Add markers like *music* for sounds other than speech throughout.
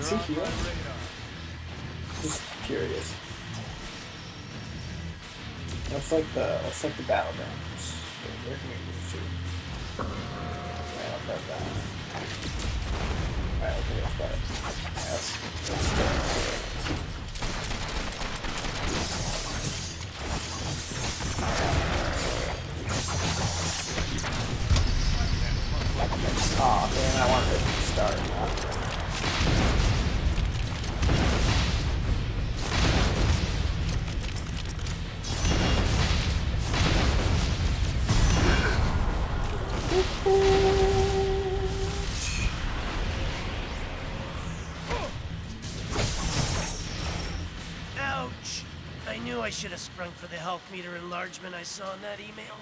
Is he healing? Just curious. That's like the that's like the battlegrounds. Move to? I'll grab that. Alright. Aw, oh, damn, I wanted to start. I should have sprung for the health meter enlargement I saw in that email.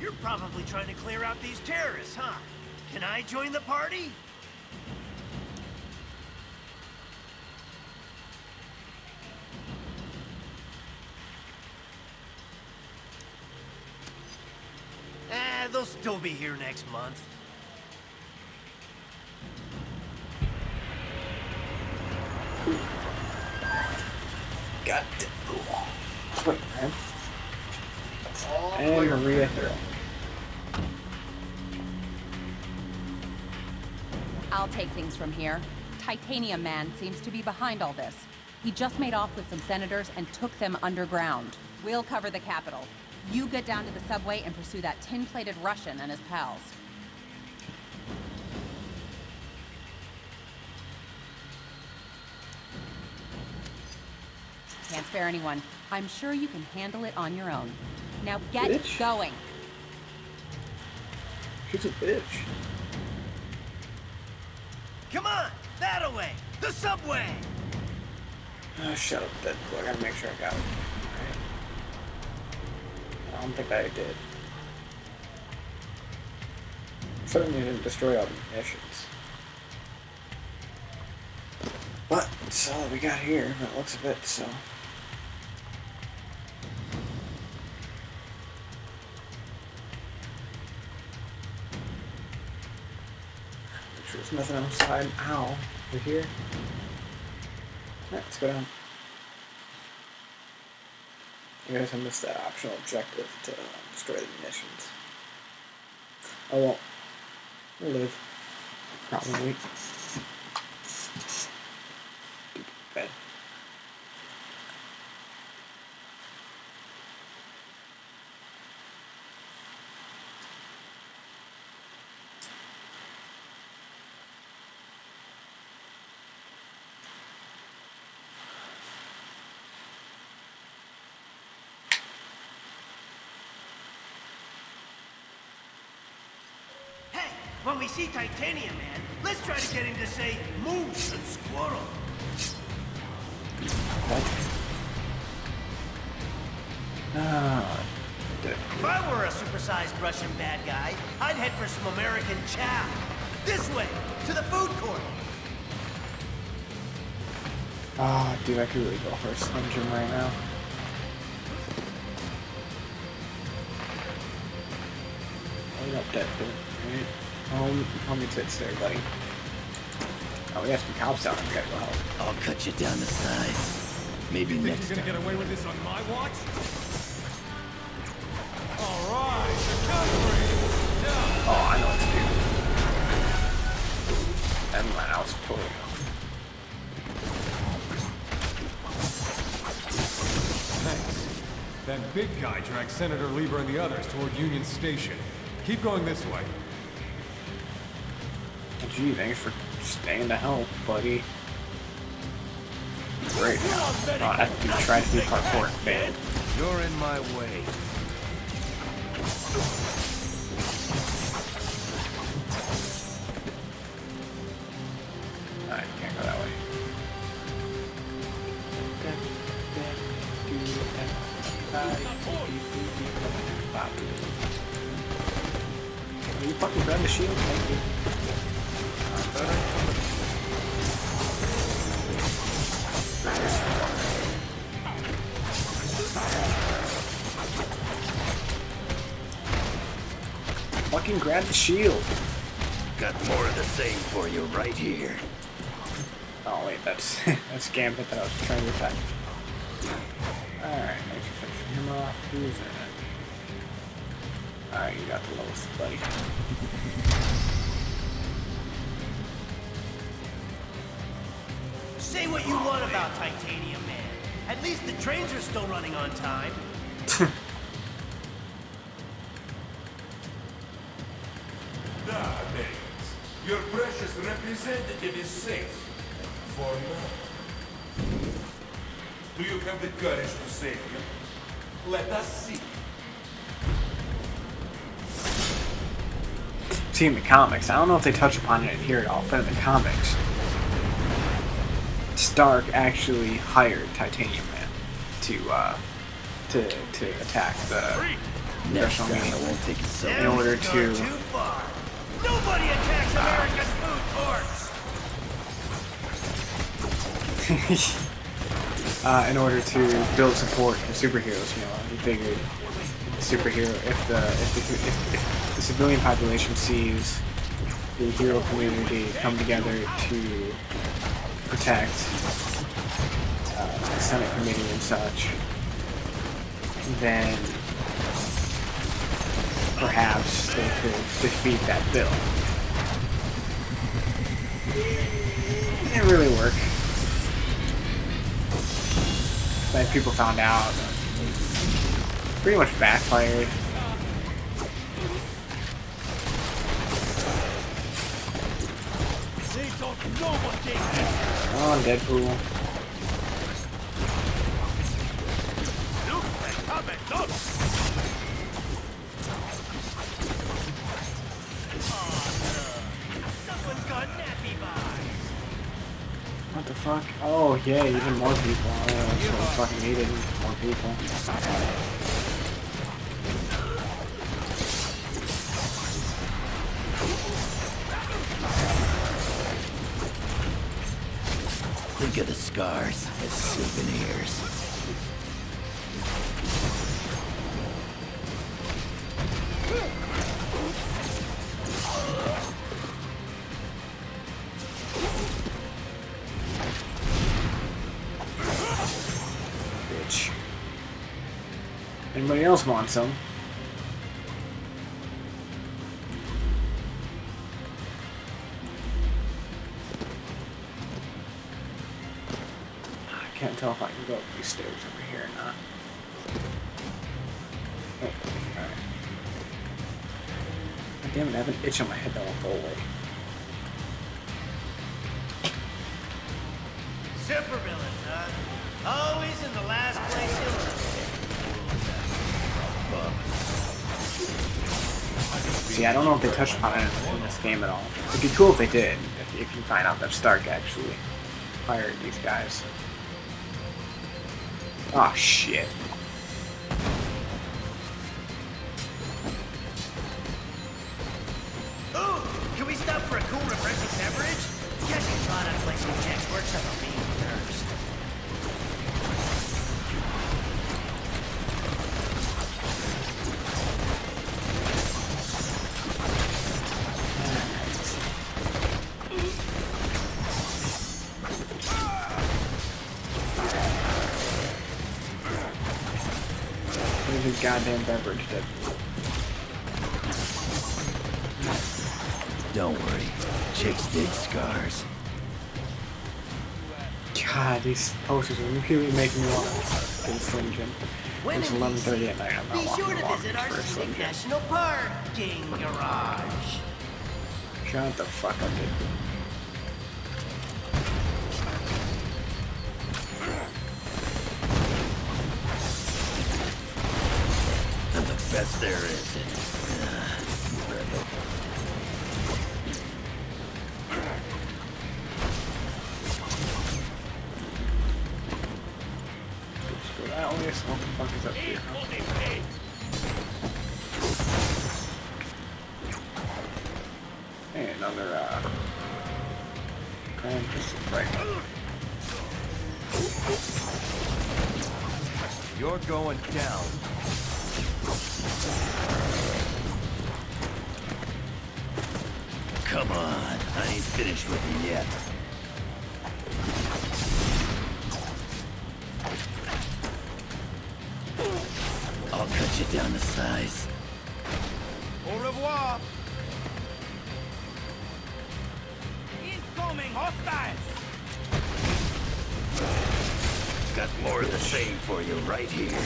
You're probably trying to clear out these terrorists, huh? Can I join the party? Eh, they'll still be here next month. God Wait, man. I'll take things from here. Titanium Man seems to be behind all this. He just made off with some senators and took them underground. We'll cover the capital. You get down to the subway and pursue that tin-plated Russian and his pals. Can't spare anyone. I'm sure you can handle it on your own. Now get bitch. going. She's a bitch. Come on, that way, the subway. Oh, shut up, Deadpool. I gotta make sure I got it. Right. I don't think I did. Certainly didn't destroy all the missions. But, that's all we got here, it looks a bit so... There's nothing outside. Ow. Over here. Let's go down. I guess I missed that optional objective to destroy the munitions. Oh well. We'll live. Probably. When we see Titanium Man, let's try to get him to say moose and squirrel. Ah, if I were a supersized Russian bad guy, I'd head for some American chow. This way, to the food court. Ah, oh, dude, I could really go for a Slim Jim right now. Hold up, Deadpool. Right? Home, homie tits there, buddy. Oh, we have some cops out there. We gotta go help. I'll cut you down to size. Maybe you next think you're gonna time. get away with this on my watch? All right, recovery. Yeah. Oh, I know what to do. And my house totally. Thanks. That big guy dragged Senator Lieber and the others toward Union Station. Keep going this way. Gee, thanks for staying to help, buddy. Great. Oh, I have to try to do parkour and. You're in my way. I can't go that way. you fucking grab the shield? Thank you. Fucking grab the shield. Got more of the same for you right here. Oh wait, that's *laughs* that's Gambit that I was trying to attack. Alright, thanks for finishing him off. Who's in? Alright, you got the lowest, buddy. Say what you want about Titanium Man. At least the trains are still running on time. *laughs* precious representative is safe. For now. Do you have the courage to save him? Let us see. See in the comics, I don't know if they touch upon it here at all, but in the comics, Stark actually hired Titanium Man to uh, to to attack the congressional meeting won't take it so in order to too far. Nobody attacks America's food courts. *laughs* uh, in order to build support for superheroes. You know, he figured the superhero if the if the, if, if the civilian population sees the hero community come together to protect uh, the Senate committee and such, then perhaps they could defeat that bill. It didn't really work. Then people found out. Pretty much backfired. Oh, Deadpool. Look. What the fuck? Oh, yeah, even more people. Oh, that's what I fucking needed. More people. Think of the scars as souvenirs. Anybody else want some? I can't tell if I can go up these stairs over here or not. Oh, alright. Damn it, I have an itch on my head that won't go away. Supervillains, huh? Always in the last place See, I don't know if they touched upon it in this game at all. It'd be cool if they did, if, if you find out that Stark actually hired these guys. Oh shit. Can we stop for a cool, refreshing beverage? Guess you thought I'd play some Jack's Workshop on goddamn beverage that Don't worry. Chicks dig scars. God, these posters are really making me want to get a Slim Jim. When It's in 11.30 DC, at night, I'm Be not sure walking to along visit our for a Slim scenic Jim. national parking garage. Shut the fuck up, dude. There is. Uh, Let's go that way, so what the fuck is up here? Another, uh... You're going down. Come on, I ain't finished with you yet. I'll cut you down to size. Au revoir! Incoming hostiles! Got more of the same for you right here.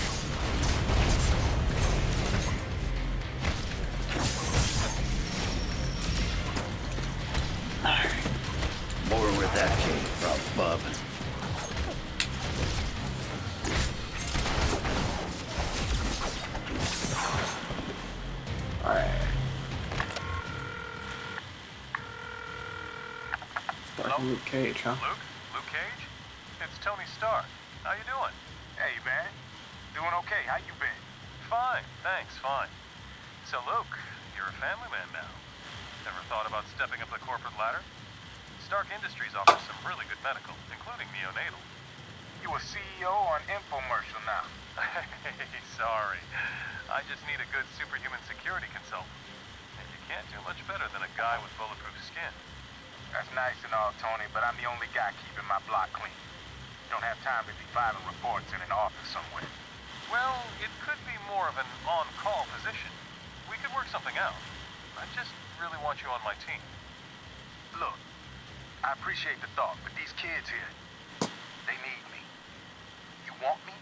How you doing? Hey, man. Doing okay. How you been? Fine, thanks, fine. So, Luke, you're a family man now. Never thought about stepping up the corporate ladder? Stark Industries offers some really good medical, including neonatal. You a CEO on infomercial now. *laughs* Hey, sorry. I just need a good superhuman security consultant. And you can't do much better than a guy with bulletproof skin. That's nice and all, Tony, but I'm the only guy keeping my block clean. Don't have time to be filing reports in an office somewhere. Well, it could be more of an on-call position. We could work something out. I just really want you on my team. Look, I appreciate the thought, but these kids here, they need me. You want me?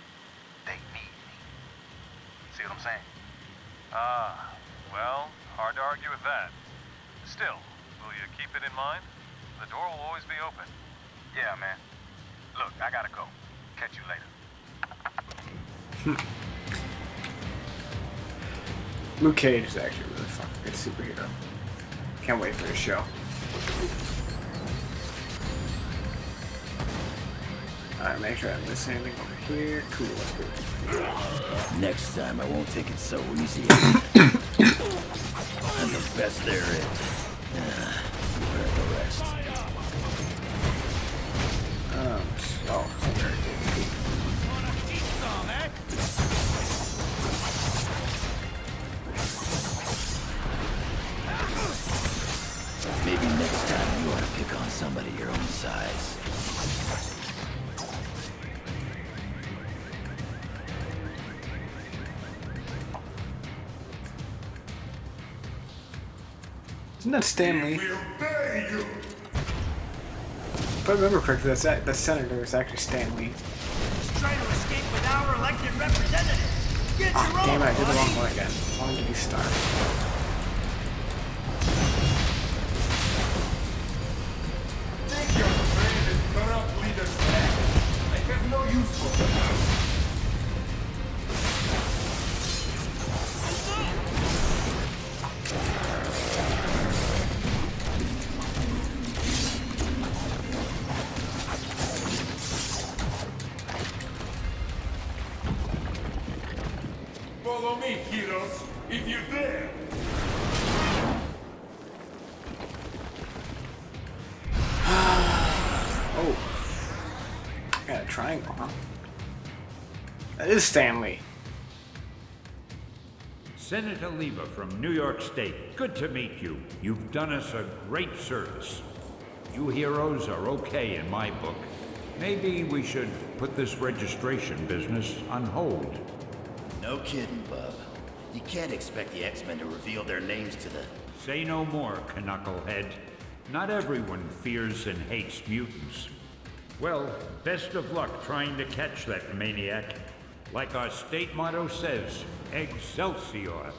They need me. See what I'm saying? Ah, well, hard to argue with that. Still, will you keep it in mind? The door will always be open. Yeah, man. Look, I gotta go. Catch you later. Hmm. Luke Cage is actually a really fucking good superhero. Can't wait for his show. Alright, make sure I didn't miss anything over here. Cool, let's go. Next time I won't take it so easy. *coughs* I'm the best there is. Isn't that Stanley? We'll pay you. If I remember correctly, that's that, that senator is actually Stanley. Trying to escape with our elected representative. Get Ah, your damn it, I did the wrong one again. I wanted to be Stark. Take your friend and corrupt leaders back. I have no use for them is Stanley. Senator Lieber from New York State. Good to meet you. You've done us a great service. You heroes are okay in my book. Maybe we should put this registration business on hold. No kidding, bub. You can't expect the X-Men to reveal their names to the... Say no more, Knucklehead. Not everyone fears and hates mutants. Well, best of luck trying to catch that maniac. Like our state motto says, Excelsior.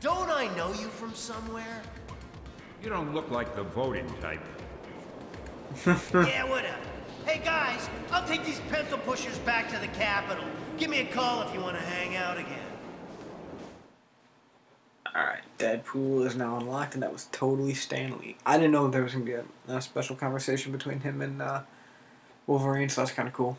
Don't I know you from somewhere? You don't look like the voting type. *laughs* yeah, whatever. Hey guys, I'll take these pencil pushers back to the Capitol. Give me a call if you want to hang out again. Alright, Deadpool is now unlocked, and that was totally Stanley. I didn't know there was going to be a, a special conversation between him and uh, Wolverine, so that's kind of cool.